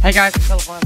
Hey guys, it's Telephone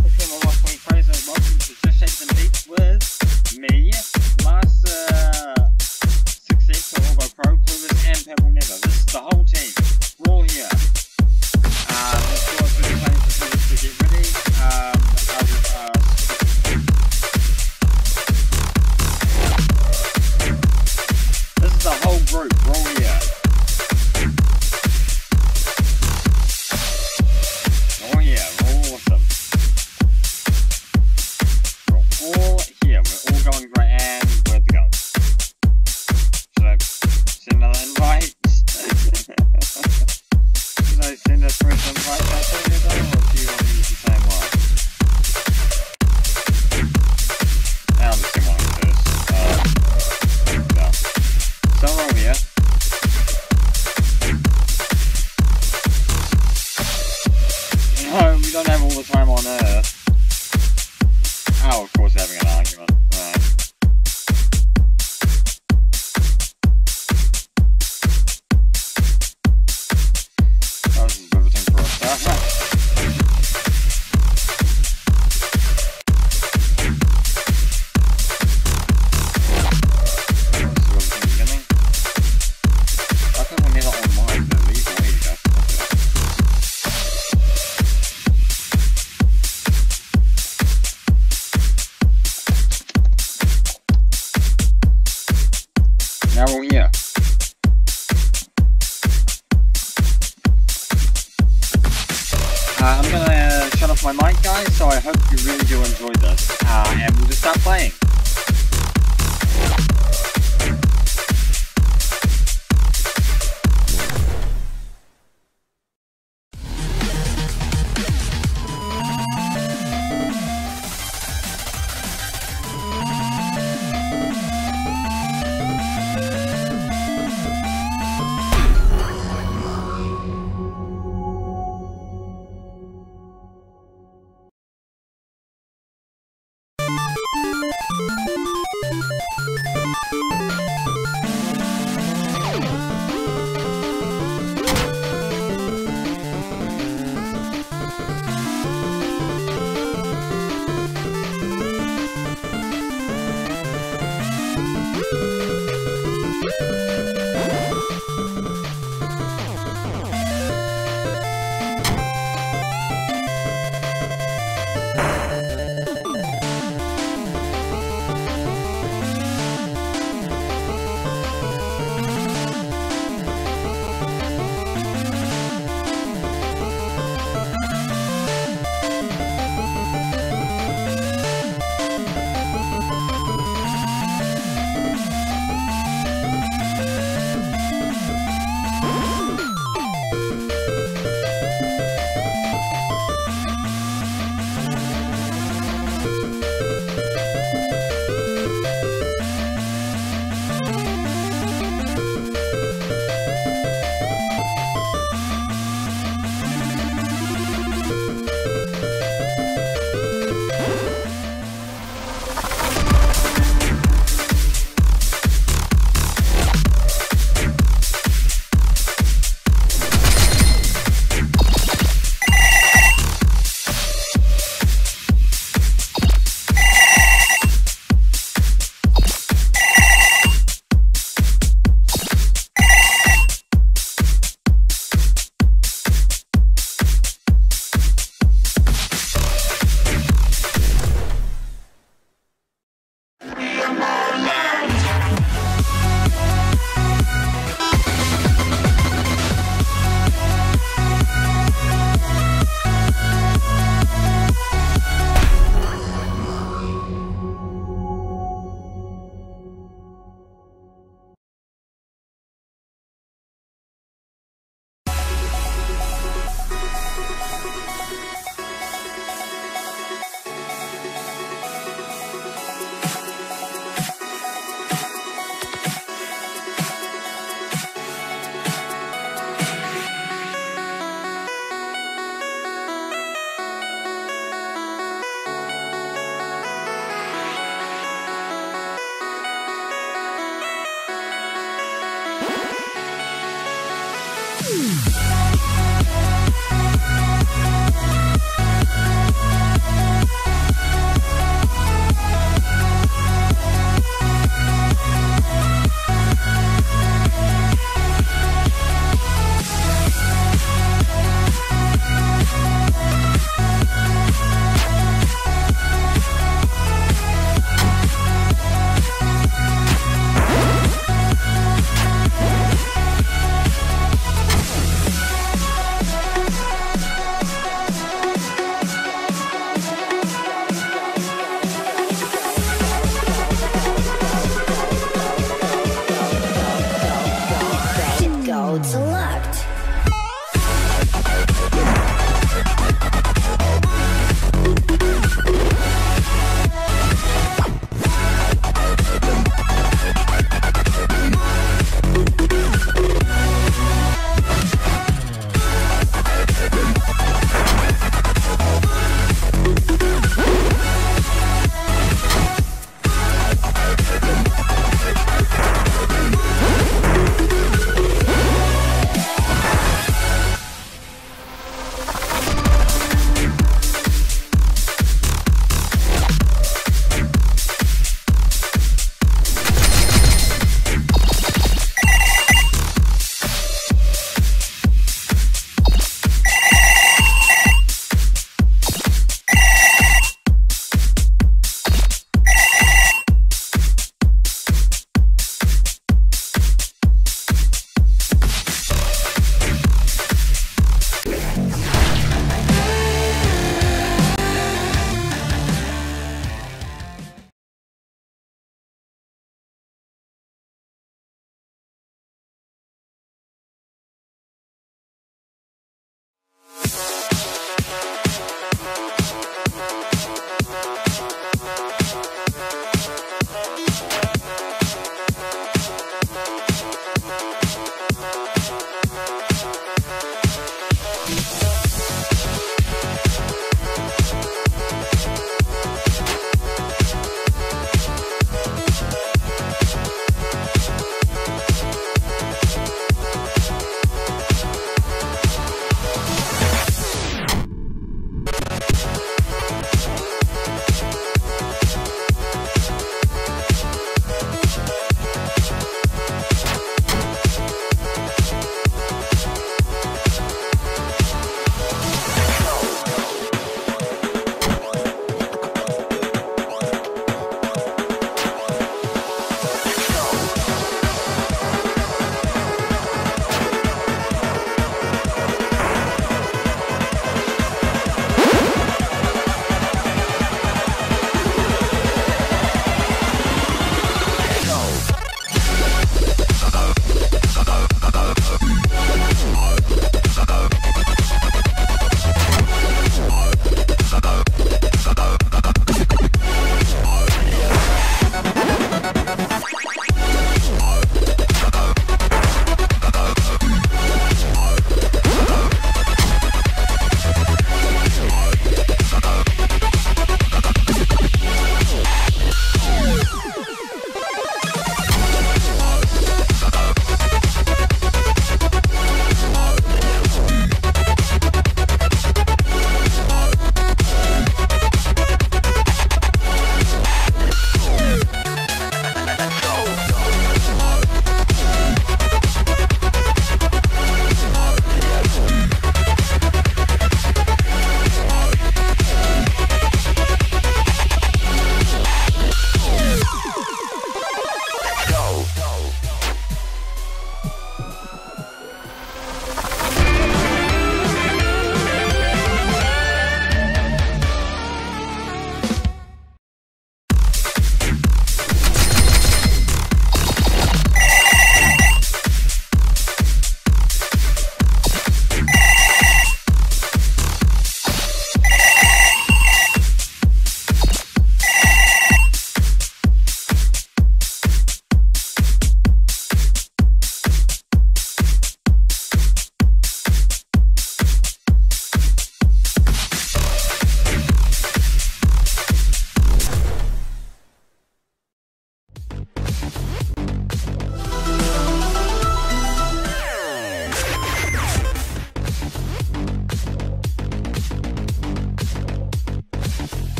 Woo!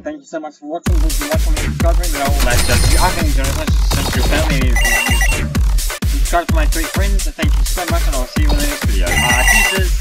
Hope enjoyed. Thank you so much for watching. If you like, comment, subscribe, and all that jazz. You are going to join us, subscribe your family subscribe to my three friends. Thank you so much, and I'll see you in the next video. Bye.